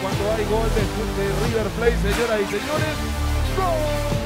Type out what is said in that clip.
cuando hay gol de, de River Plate, señoras y señores. ¡Gol!